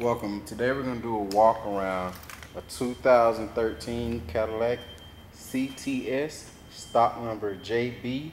Welcome. Today we're going to do a walk around a 2013 Cadillac CTS stock number JB48108.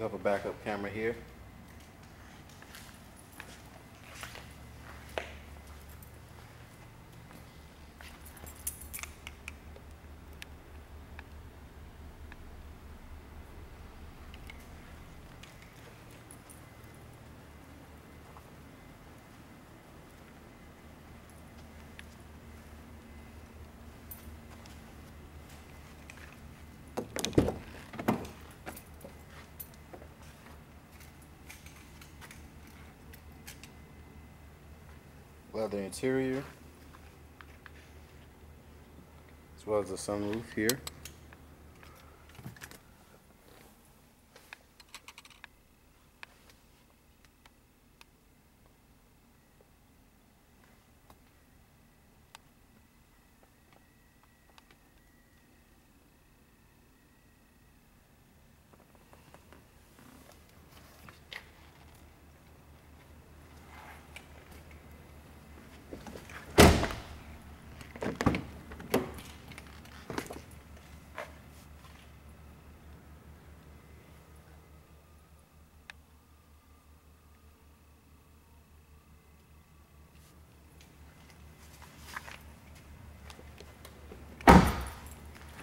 You have a backup camera here. Leather interior as well as the sunroof here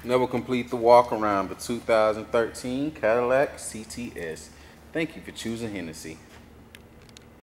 We'll complete the walk around the 2013 Cadillac CTS. Thank you for choosing Hennessy.